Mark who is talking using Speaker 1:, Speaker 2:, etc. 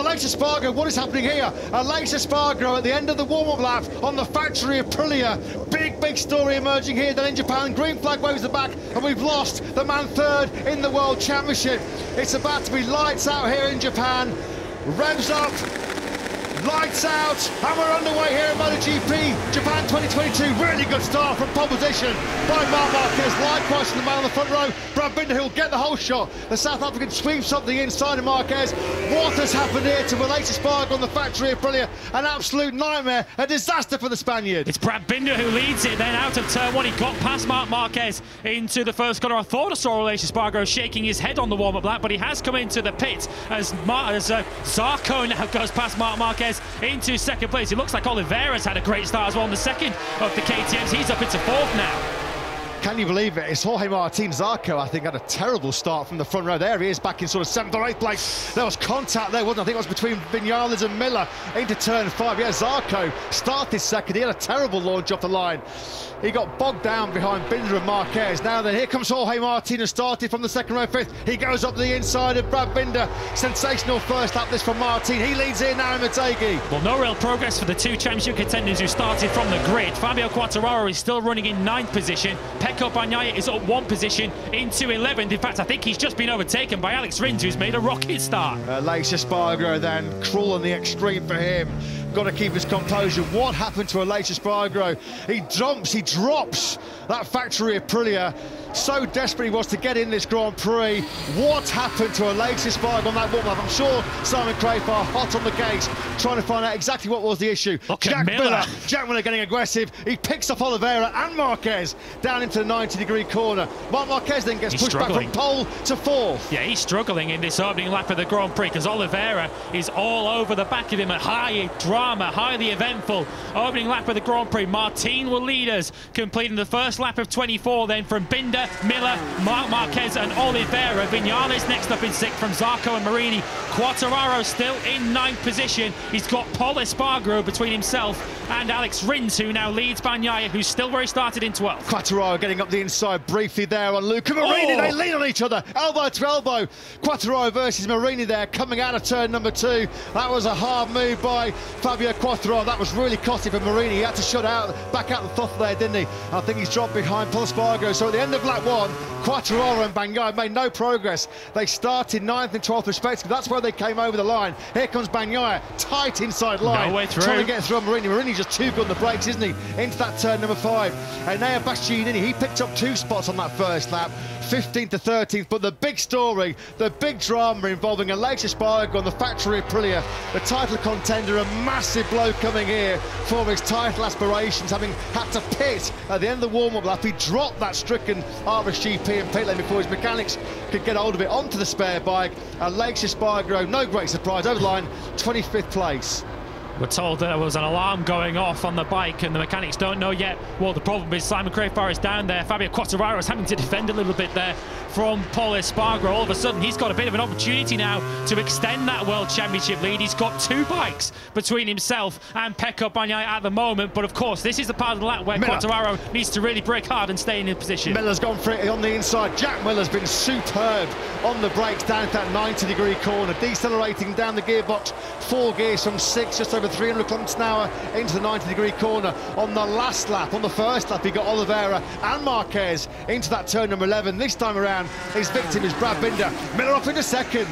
Speaker 1: Aleix Espargaro, what is happening here? Aleix Espargaro at the end of the warm-up lap on the factory of Aprilia. Big, big story emerging here. Then in Japan, green flag waves the back, and we've lost the man third in the World Championship. It's about to be lights out here in Japan. Revs up, Lights out, and we're underway here at MotoGP Japan 2022. Really good start from pole position by Marc Marquez. Likewise from the man on the front row, Brad Binder, who'll get the whole shot. The South African sweeps the inside of Marquez. What has happened here to Aleix Espargaro on the factory of Aprilia? An absolute nightmare, a disaster for the Spaniard.
Speaker 2: It's Brad Binder who leads it then out of turn one. He got past Marc Marquez into the first corner. I thought I saw Aleix Espargaro shaking his head on the warm-up lap, but he has come into the pit as, Mar as uh, Zarco now goes past Marc Marquez into second place. It looks like Oliveira's had a great start as well in the second of the KTMs. He's up into fourth now.
Speaker 1: Can you believe it? It's Jorge Martin Zarco, I think, had a terrible start from the front row. There he is back in sort of seventh or eighth place. There was contact there, wasn't? I think it was between Vinales and Miller into turn five. Yeah, Zarco started second. He had a terrible launch off the line. He got bogged down behind Binder and Marquez. Now then, here comes Jorge Martin, started from the second row fifth. He goes up the inside of Brad Binder. Sensational first lap this from Martin. He leads here now in Motegi.
Speaker 2: Well, no real progress for the two championship contenders who started from the grid. Fabio Quartararo is still running in ninth position. Pecco Bagnaia is up one position into 11th. In fact, I think he's just been overtaken by Alex Rins, who's made a rocket start.
Speaker 1: Uh, Aleix Espargaro then, cruel on the extreme for him. Got to keep his composure. What happened to Aleix Espargaro? He jumps, he drops that factory Aprilia. So desperate he was to get in this Grand Prix. What happened to Aleix Espargaro on that warm up? I'm sure Simon Crafar hot on the case, trying to find out exactly what was the issue.
Speaker 2: Look
Speaker 1: Jack
Speaker 2: Miller. Miller.
Speaker 1: Jack Miller getting aggressive. He picks up Oliveira and Marquez down into the 90 degree corner. Marc Marquez then gets
Speaker 2: he's
Speaker 1: pushed
Speaker 2: struggling.
Speaker 1: back from pole to fourth.
Speaker 2: Yeah, he's struggling in this opening lap of the Grand Prix because Oliveira is all over the back of him. A high drama, highly eventful opening lap of the Grand Prix. Martin will lead us, completing the first lap of 24 then from Binder, Miller, Marc Marquez and Oliveira. Vinales next up in sixth from Zarco and Marini. Quartararo still in ninth position. He's got Pol Espargaro between himself and Alex Rins, who now leads Bagnaia, who's still where he started in 12th.
Speaker 1: Quartararo getting up the inside briefly there on Luca Marini. Oh. They lean on each other, elbow to elbow. Quartararo versus Marini there, coming out of turn number two. That was a hard move by Fabio Quartararo. That was really costly for Marini. He had to shut out, back out the throttle there, didn't he? I think he's dropped behind Pol Espargaro. So at the end of lap one, Quartararo and Bagnaia made no progress. They started ninth and 12th respectively. That's where they came over the line. Here comes Bagnaia, tight inside line.
Speaker 2: No way through.
Speaker 1: Trying to get through Marini. Marini's just too good on the brakes, isn't he? Into that turn number five. And now Bastianini, he picked up two spots on that first lap. 15th to 13th, but the big story, the big drama involving Aleix Espargaro on the factory Aprilia, the title contender, a massive blow coming here for his title aspirations, having had to pit at the end of the warm-up lap. He dropped that stricken RSGP and pit lane before his mechanics could get hold of it onto the spare bike. Aleix Espargaro, oh, no great surprise, over line, 25th place.
Speaker 2: We're told there was an alarm going off on the bike and the mechanics don't know yet what the problem is. Simon Crafar is down there. Fabio Quartararo is having to defend a little bit there from Pol Espargaro. All of a sudden, he's got a bit of an opportunity now to extend that World Championship lead. He's got two bikes between himself and Pecco Bagnaia at the moment. But of course, this is the part of the lap where Miller. Quartararo needs to really break hard and stay in his position.
Speaker 1: Miller's gone for it on the inside. Jack Miller's been superb on the brakes down at that 90 degree corner, decelerating down the gearbox, four gears from six, just over 300 kilometers an hour uh, into the 90 degree corner. On the last lap, on the first lap, he got Oliveira and Marquez into that turn number 11. This time around, his victim is Brad Binder. Miller up into second.